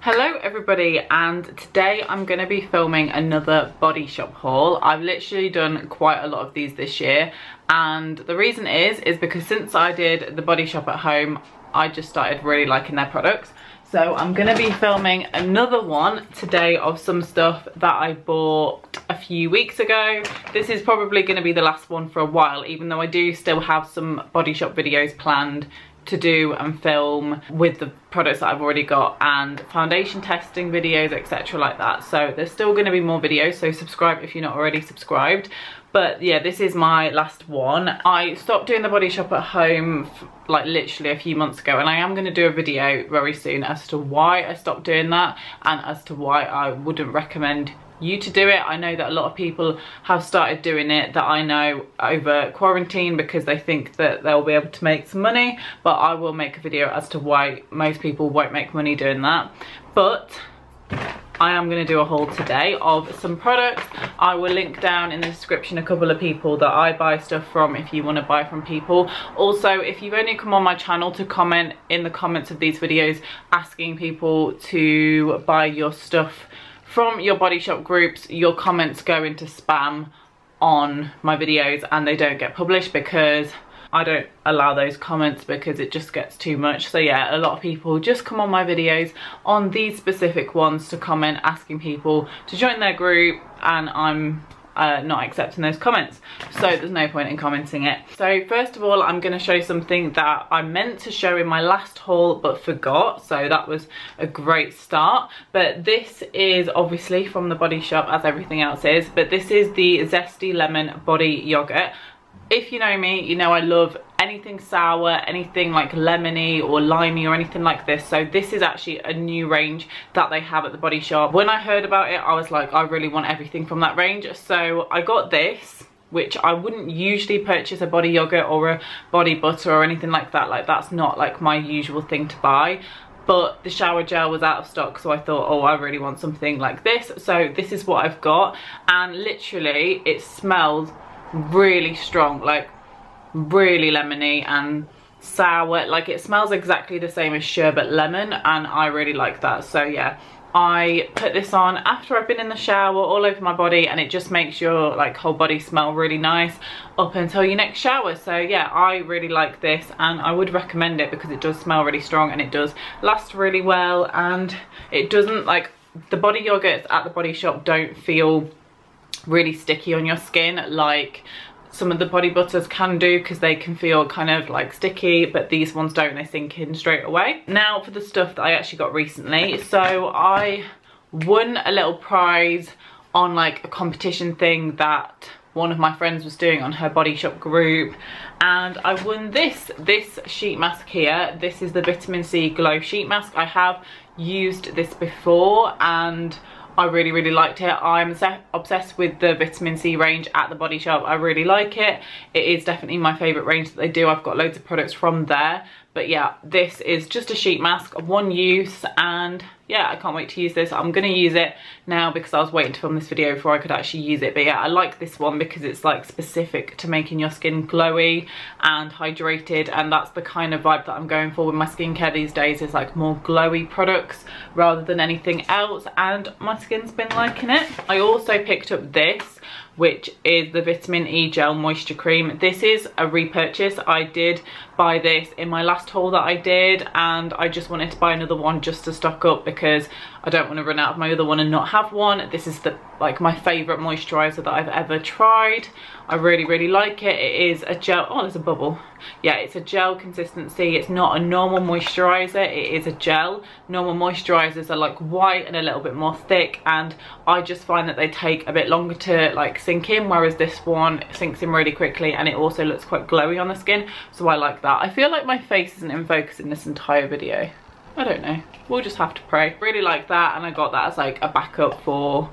Hello everybody and today I'm going to be filming another body shop haul. I've literally done quite a lot of these this year and the reason is is because since I did the body shop at home I just started really liking their products. So I'm going to be filming another one today of some stuff that I bought few weeks ago. This is probably going to be the last one for a while even though I do still have some body shop videos planned to do and film with the products that I've already got and foundation testing videos etc like that. So there's still going to be more videos so subscribe if you're not already subscribed. But yeah this is my last one. I stopped doing the body shop at home like literally a few months ago and I am going to do a video very soon as to why I stopped doing that and as to why I wouldn't recommend you to do it. I know that a lot of people have started doing it that I know over quarantine because they think that they'll be able to make some money, but I will make a video as to why most people won't make money doing that. But I am going to do a haul today of some products. I will link down in the description a couple of people that I buy stuff from if you want to buy from people. Also, if you've only come on my channel to comment in the comments of these videos asking people to buy your stuff from your body shop groups your comments go into spam on my videos and they don't get published because I don't allow those comments because it just gets too much. So yeah, a lot of people just come on my videos on these specific ones to comment asking people to join their group and I'm uh, not accepting those comments. So there's no point in commenting it. So first of all, I'm going to show something that I meant to show in my last haul but forgot. So that was a great start. But this is obviously from the Body Shop as everything else is. But this is the Zesty Lemon Body Yogurt if you know me, you know I love anything sour, anything like lemony or limey or anything like this. So this is actually a new range that they have at the Body Shop. When I heard about it, I was like, I really want everything from that range. So I got this which I wouldn't usually purchase a body yogurt or a body butter or anything like that. Like that's not like my usual thing to buy but the shower gel was out of stock so I thought oh I really want something like this so this is what I've got and literally it smells really strong like really lemony and sour. Like it smells exactly the same as sherbet lemon and I really like that. So yeah I put this on after I've been in the shower all over my body and it just makes your like whole body smell really nice up until your next shower. So yeah I really like this and I would recommend it because it does smell really strong and it does last really well. And it doesn't like the body yogurts at the body shop don't feel really sticky on your skin. Like some of the body butters can do because they can feel kind of like sticky but these ones don't they sink in straight away. Now for the stuff that i actually got recently. So i won a little prize on like a competition thing that one of my friends was doing on her body shop group. And I won this this sheet mask here. This is the vitamin C glow sheet mask. I have used this before and I really, really liked it. I'm obsessed with the vitamin C range at the Body Shop. I really like it. It is definitely my favourite range that they do. I've got loads of products from there. But yeah, this is just a sheet mask, one use, and yeah, I can't wait to use this. I'm to use it now because I was waiting to film this video before I could actually use it. But yeah, I like this one because it's like specific to making your skin glowy and hydrated. And that's the kind of vibe that I'm going for with my skincare these days is like more glowy products rather than anything else. And my skin's been liking it. I also picked up this which is the vitamin E gel moisture cream this is a repurchase i did buy this in my last haul that i did and i just wanted to buy another one just to stock up because I don't want to run out of my other one and not have one. This is the like my favourite moisturiser that I've ever tried. I really, really like it. It is a gel, oh, there's a bubble. Yeah, it's a gel consistency. It's not a normal moisturiser, it is a gel. Normal moisturisers are like white and a little bit more thick and I just find that they take a bit longer to like sink in, whereas this one sinks in really quickly and it also looks quite glowy on the skin. So I like that. I feel like my face isn't in focus in this entire video. I don't know. We'll just have to pray. Really like that and I got that as like a backup for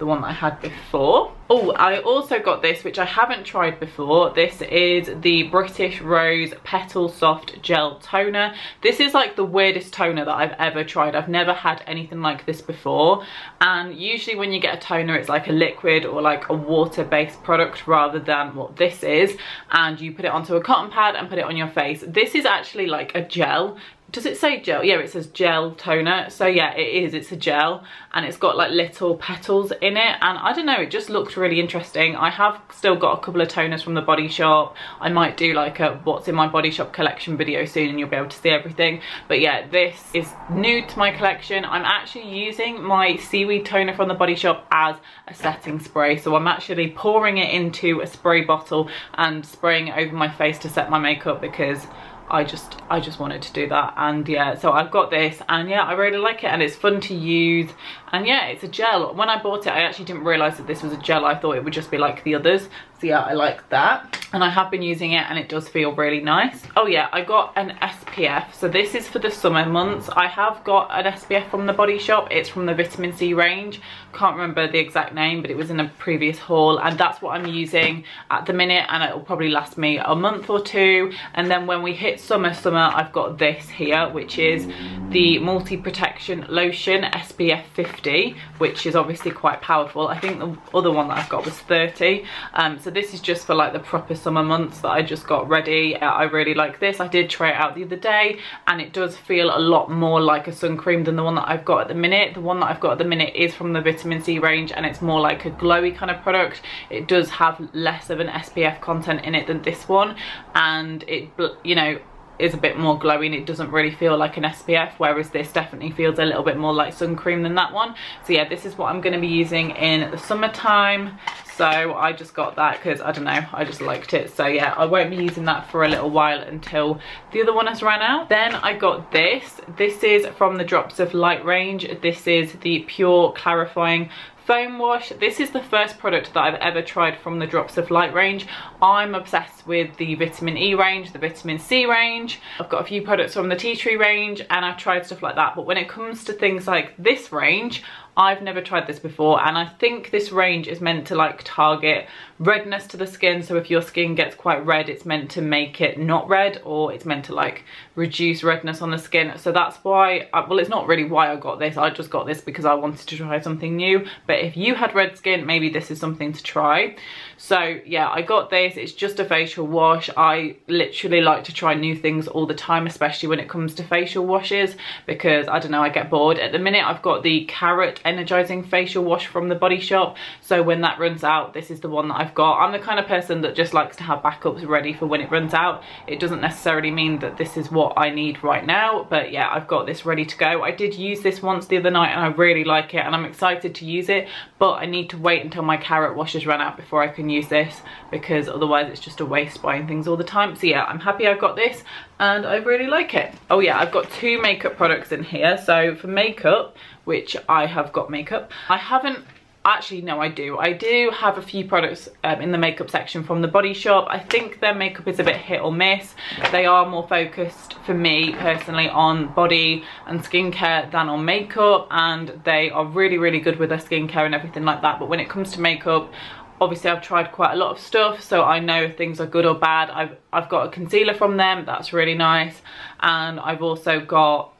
the one that I had before. Oh, I also got this, which I haven't tried before. This is the British Rose Petal Soft Gel Toner. This is like the weirdest toner that I've ever tried. I've never had anything like this before. And usually when you get a toner, it's like a liquid or like a water-based product rather than what this is. And you put it onto a cotton pad and put it on your face. This is actually like a gel does it say gel? Yeah it says gel toner. So yeah it is. It's a gel and it's got like little petals in it. And i don't know it just looks really interesting. I have still got a couple of toners from the body shop. I might do like a what's in my body shop collection video soon and you'll be able to see everything. But yeah this is new to my collection. I'm actually using my seaweed toner from the body shop as a setting spray. So i'm actually pouring it into a spray bottle and spraying it over my face to set my makeup because I just I just wanted to do that. And yeah so I've got this and yeah I really like it and it's fun to use. And yeah it's a gel. When I bought it I actually didn't realize that this was a gel. I thought it would just be like the others so yeah I like that. And I have been using it and it does feel really nice. Oh yeah I got an SPF so this is for the summer months. I have got an SPF from the Body Shop. It's from the vitamin C range. Can't remember the exact name but it was in a previous haul. And that's what I'm using at the minute and it will probably last me a month or two. And then when we hit summer summer I've got this here which is the multi protection lotion SPF 50 which is obviously quite powerful. I think the other one that I've got was 30 um, so this is just for like the proper summer months that I just got ready. Uh, I really like this. I did try it out the other day and it does feel a lot more like a sun cream than the one that I've got at the minute. The one that I've got at the minute is from the vitamin C range and it's more like a glowy kind of product. It does have less of an SPF content in it than this one and it, you know, is a bit more glowing it doesn't really feel like an SPF whereas this definitely feels a little bit more like sun cream than that one. So yeah this is what I'm going to be using in the summertime. So I just got that because I don't know I just liked it. So yeah I won't be using that for a little while until the other one has run out. Then I got this. This is from the Drops of Light range. This is the pure clarifying foam wash. This is the first product that I've ever tried from the Drops of Light range. I'm obsessed with the vitamin E range the vitamin C range. I've got a few products from the tea tree range and I've tried stuff like that. But when it comes to things like this range I've never tried this before. And I think this range is meant to like target redness to the skin. So if your skin gets quite red it's meant to make it not red or it's meant to like reduce redness on the skin. So that's why I, well it's not really why I got this. I just got this because I wanted to try something new. But if you had red skin maybe this is something to try so yeah I got this it's just a facial wash I literally like to try new things all the time especially when it comes to facial washes because I don't know I get bored at the minute I've got the carrot energizing facial wash from the Body Shop. So when that runs out, this is the one that I've got. I'm the kind of person that just likes to have backups ready for when it runs out. It doesn't necessarily mean that this is what I need right now, but yeah, I've got this ready to go. I did use this once the other night and I really like it and I'm excited to use it, but I need to wait until my carrot washes run out before I can use this because otherwise it's just a waste buying things all the time. So yeah, I'm happy I've got this and I really like it. Oh yeah, I've got two makeup products in here. So for makeup, which I have got makeup, I haven't actually no I do. I do have a few products um, in the makeup section from the body shop. I think their makeup is a bit hit or miss. They are more focused for me personally on body and skincare than on makeup and they are really really good with their skincare and everything like that. But when it comes to makeup obviously I've tried quite a lot of stuff so I know if things are good or bad. I've I've got a concealer from them that's really nice. And I've also got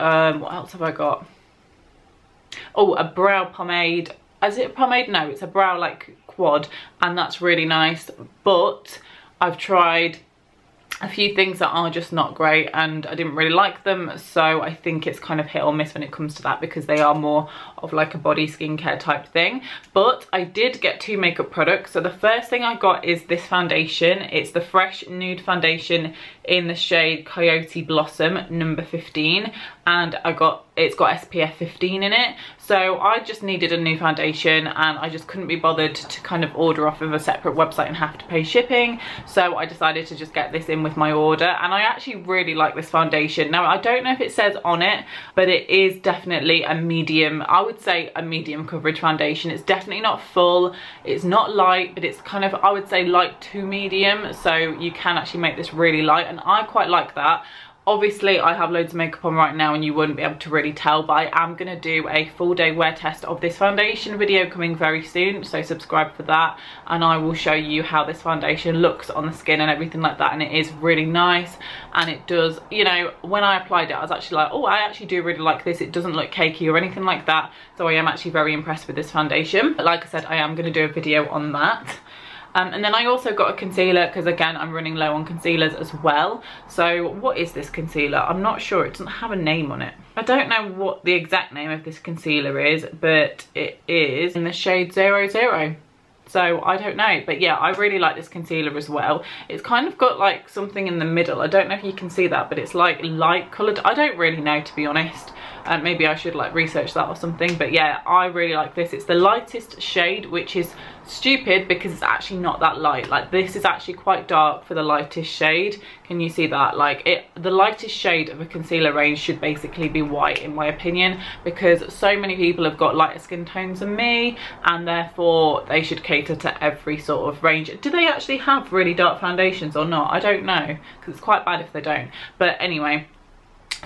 um what else have I got? Oh a brow pomade is it a pomade? No it's a brow like quad and that's really nice but I've tried a few things that are just not great and I didn't really like them so I think it's kind of hit or miss when it comes to that because they are more of like a body skincare type thing. But I did get two makeup products so the first thing I got is this foundation. It's the fresh nude foundation in the shade Coyote Blossom number 15 and I got it's got SPF 15 in it. So I just needed a new foundation and I just couldn't be bothered to kind of order off of a separate website and have to pay shipping. So I decided to just get this in with my order. And I actually really like this foundation. Now I don't know if it says on it but it is definitely a medium I would say a medium coverage foundation. It's definitely not full. It's not light but it's kind of I would say light to medium. So you can actually make this really light. And I quite like that obviously I have loads of makeup on right now and you wouldn't be able to really tell but I am going to do a full day wear test of this foundation video coming very soon so subscribe for that. And I will show you how this foundation looks on the skin and everything like that and it is really nice. And it does you know when I applied it I was actually like oh I actually do really like this. It doesn't look cakey or anything like that. So I am actually very impressed with this foundation. But like I said I am going to do a video on that um, and then I also got a concealer because again I'm running low on concealers as well. So what is this concealer? I'm not sure. It doesn't have a name on it. I don't know what the exact name of this concealer is but it is in the shade 00 so I don't know. But yeah I really like this concealer as well. It's kind of got like something in the middle. I don't know if you can see that but it's like light coloured I don't really know to be honest. Uh, maybe I should like research that or something. But yeah I really like this. It's the lightest shade which is stupid because it's actually not that light. Like this is actually quite dark for the lightest shade. Can you see that? Like it the lightest shade of a concealer range should basically be white in my opinion because so many people have got lighter skin tones than me and therefore they should cater to every sort of range. Do they actually have really dark foundations or not? I don't know because it's quite bad if they don't. But anyway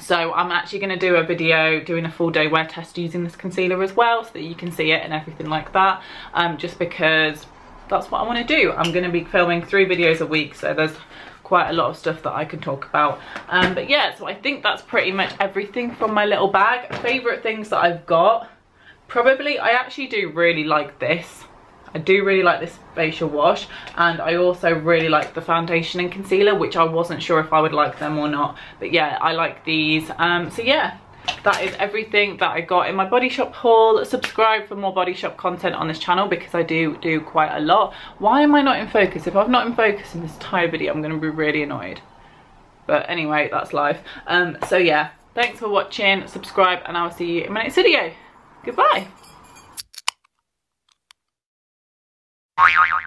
so I'm actually going to do a video doing a full day wear test using this concealer as well so that you can see it and everything like that um, just because that's what I want to do. I'm going to be filming three videos a week so there's quite a lot of stuff that I can talk about. Um, but yeah, so I think that's pretty much everything from my little bag. Favourite things that I've got, probably I actually do really like this. I do really like this facial wash and I also really like the foundation and concealer which I wasn't sure if I would like them or not but yeah I like these um, so yeah that is everything that I got in my Body Shop haul. Subscribe for more Body Shop content on this channel because I do do quite a lot. Why am I not in focus? If I'm not in focus in this entire video, I'm going to be really annoyed. But anyway, that's life. Um, so yeah, thanks for watching. Subscribe and I'll see you in my next video. Goodbye. Bye.